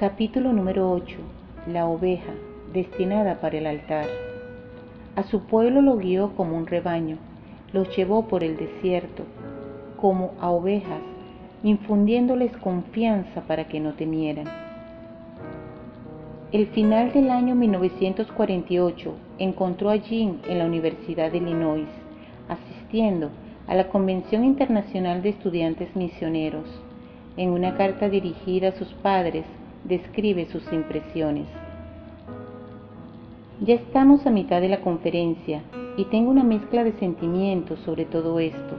Capítulo número 8. La oveja, destinada para el altar. A su pueblo lo guió como un rebaño, los llevó por el desierto, como a ovejas, infundiéndoles confianza para que no temieran. El final del año 1948 encontró a Jean en la Universidad de Illinois, asistiendo a la Convención Internacional de Estudiantes Misioneros. En una carta dirigida a sus padres, describe sus impresiones. Ya estamos a mitad de la conferencia y tengo una mezcla de sentimientos sobre todo esto.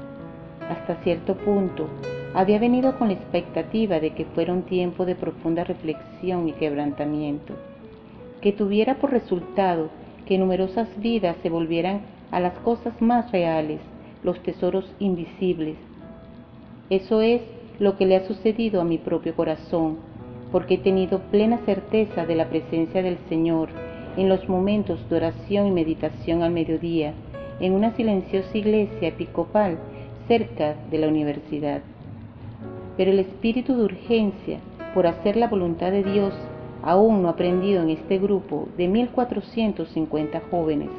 Hasta cierto punto, había venido con la expectativa de que fuera un tiempo de profunda reflexión y quebrantamiento, que tuviera por resultado que numerosas vidas se volvieran a las cosas más reales, los tesoros invisibles. Eso es lo que le ha sucedido a mi propio corazón, porque he tenido plena certeza de la presencia del Señor en los momentos de oración y meditación al mediodía, en una silenciosa iglesia episcopal cerca de la universidad. Pero el espíritu de urgencia por hacer la voluntad de Dios aún no ha aprendido en este grupo de 1450 jóvenes.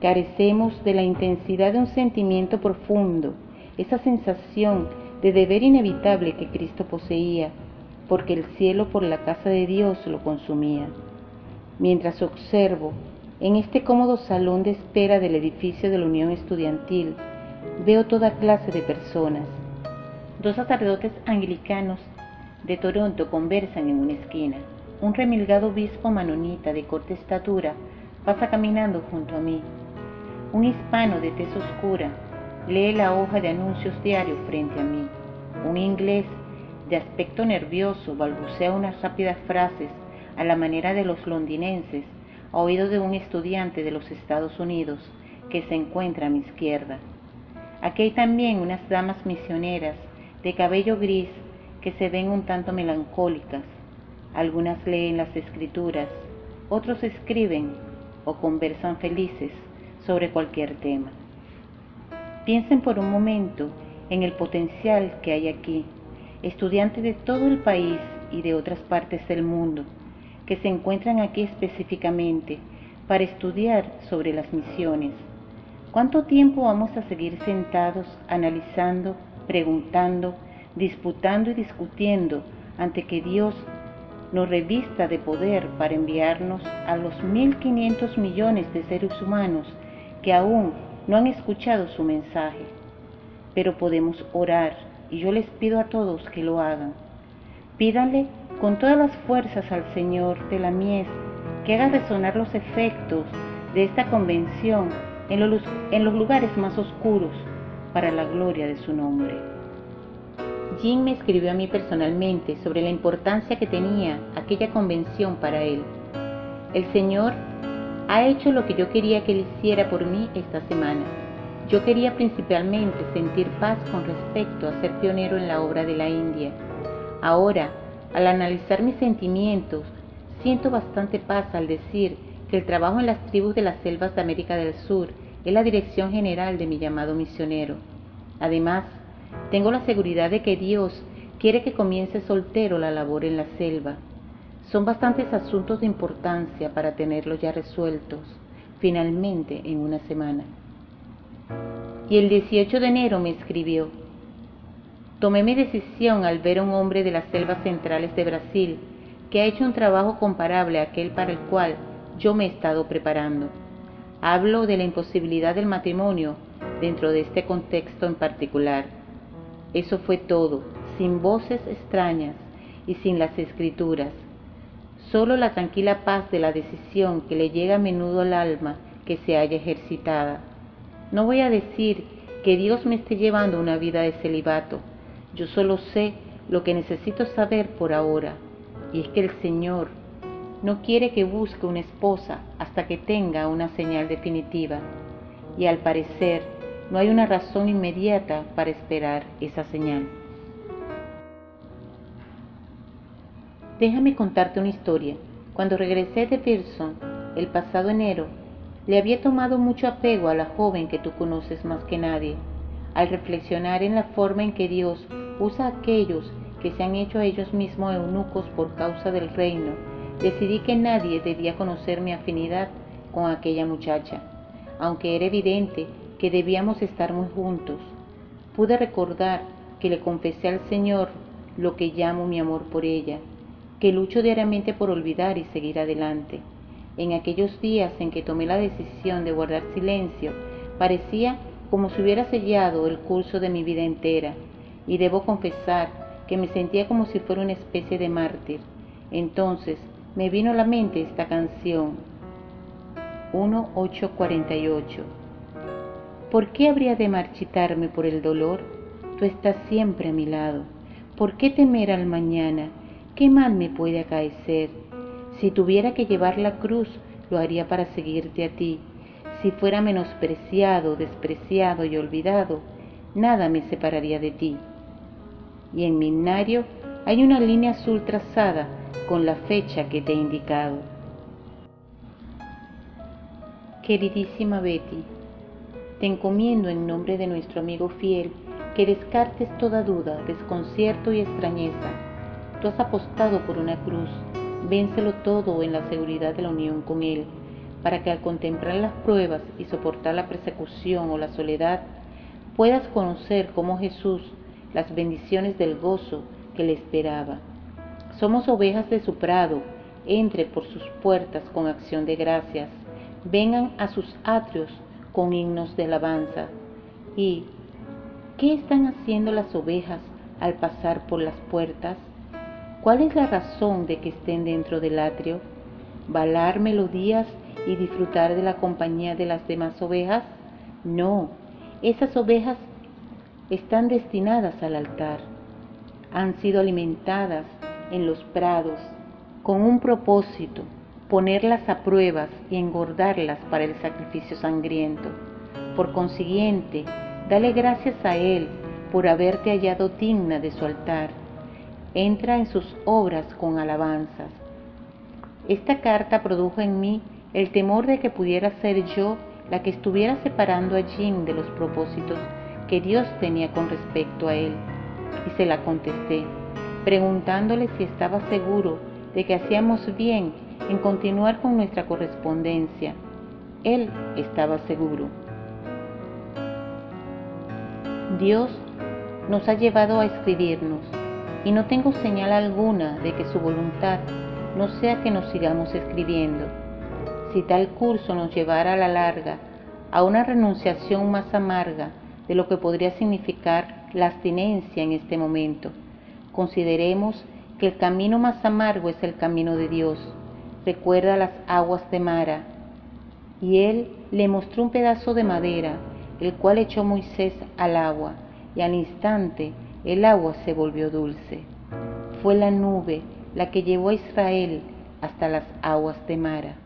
Carecemos de la intensidad de un sentimiento profundo, esa sensación de deber inevitable que Cristo poseía, porque el cielo por la casa de Dios lo consumía. Mientras observo en este cómodo salón de espera del edificio de la Unión Estudiantil, veo toda clase de personas. Dos sacerdotes anglicanos de Toronto conversan en una esquina. Un remilgado obispo manonita de corta estatura pasa caminando junto a mí. Un hispano de tez oscura lee la hoja de anuncios diarios frente a mí. Un inglés de aspecto nervioso balbucea unas rápidas frases a la manera de los londinenses a oído de un estudiante de los Estados Unidos que se encuentra a mi izquierda. Aquí hay también unas damas misioneras de cabello gris que se ven un tanto melancólicas. Algunas leen las escrituras, otros escriben o conversan felices sobre cualquier tema. Piensen por un momento en el potencial que hay aquí, estudiantes de todo el país y de otras partes del mundo, que se encuentran aquí específicamente para estudiar sobre las misiones. ¿Cuánto tiempo vamos a seguir sentados analizando, preguntando, disputando y discutiendo ante que Dios nos revista de poder para enviarnos a los 1.500 millones de seres humanos que aún no han escuchado su mensaje. Pero podemos orar y yo les pido a todos que lo hagan. Pídanle con todas las fuerzas al Señor de la mies que haga resonar los efectos de esta convención en los, lugares más oscuros para la gloria de su nombre. Jim me escribió a mí personalmente sobre la importancia que tenía aquella convención para él. El Señor ha hecho lo que yo quería que Él hiciera por mí esta semana. Yo quería principalmente sentir paz con respecto a ser pionero en la obra de la India. Ahora, al analizar mis sentimientos, siento bastante paz al decir que el trabajo en las tribus de las selvas de América del Sur es la dirección general de mi llamado misionero. Además, tengo la seguridad de que Dios quiere que comience soltero la labor en la selva son bastantes asuntos de importancia para tenerlos ya resueltos, finalmente en una semana. Y el 18 de enero me escribió, tomé mi decisión al ver a un hombre de las selvas centrales de Brasil que ha hecho un trabajo comparable a aquel para el cual yo me he estado preparando. Hablo de la imposibilidad del matrimonio dentro de este contexto en particular. Eso fue todo, sin voces extrañas y sin las escrituras, Solo la tranquila paz de la decisión que le llega a menudo al alma que se haya ejercitada. No voy a decir que Dios me esté llevando una vida de celibato. Yo solo sé lo que necesito saber por ahora, y es que el Señor no quiere que busque una esposa hasta que tenga una señal definitiva, y al parecer no hay una razón inmediata para esperar esa señal. Déjame contarte una historia. Cuando regresé de Pearson el pasado enero, le había tomado mucho apego a la joven que tú conoces más que nadie. Al reflexionar en la forma en que Dios usa a aquellos que se han hecho a ellos mismos eunucos por causa del reino, decidí que nadie debía conocer mi afinidad con aquella muchacha, aunque era evidente que debíamos estar muy juntos. Pude recordar que le confesé al Señor lo que llamo mi amor por ella, que lucho diariamente por olvidar y seguir adelante. En aquellos días en que tomé la decisión de guardar silencio, parecía como si hubiera sellado el curso de mi vida entera, y debo confesar que me sentía como si fuera una especie de mártir. Entonces me vino a la mente esta canción 1848. ¿Por qué habría de marchitarme por el dolor? Tú estás siempre a mi lado. ¿Por qué temer al mañana? ¿Qué mal me puede acaecer? Si tuviera que llevar la cruz, lo haría para seguirte a ti. Si fuera menospreciado, despreciado y olvidado, nada me separaría de ti. Y en mi himnario hay una línea azul trazada con la fecha que te he indicado. Queridísima Betty, te encomiendo en nombre de nuestro amigo fiel que descartes toda duda, desconcierto y extrañeza. Tú has apostado por una cruz Vénselo todo en la seguridad de la unión con Él, para que al contemplar las pruebas y soportar la persecución o la soledad, puedas conocer como Jesús las bendiciones del gozo que le esperaba. Somos ovejas de su prado, entre por sus puertas con acción de gracias, vengan a sus atrios con himnos de alabanza. ¿Y qué están haciendo las ovejas al pasar por las puertas? ¿Cuál es la razón de que estén dentro del atrio? ¿Balar melodías y disfrutar de la compañía de las demás ovejas? No, esas ovejas están destinadas al altar. Han sido alimentadas en los prados con un propósito, ponerlas a pruebas y engordarlas para el sacrificio sangriento. Por consiguiente, dale gracias a Él por haberte hallado digna de su altar entra en sus obras con alabanzas. Esta carta produjo en mí el temor de que pudiera ser yo la que estuviera separando a Jim de los propósitos que Dios tenía con respecto a él, y se la contesté, preguntándole si estaba seguro de que hacíamos bien en continuar con nuestra correspondencia. Él estaba seguro. Dios nos ha llevado a escribirnos y no tengo señal alguna de que su voluntad no sea que nos sigamos escribiendo. Si tal curso nos llevara a la larga a una renunciación más amarga de lo que podría significar la abstinencia en este momento, consideremos que el camino más amargo es el camino de Dios. Recuerda las aguas de Mara. Y él le mostró un pedazo de madera, el cual echó Moisés al agua, y al instante el agua se volvió dulce. Fue la nube la que llevó a Israel hasta las aguas de Mara.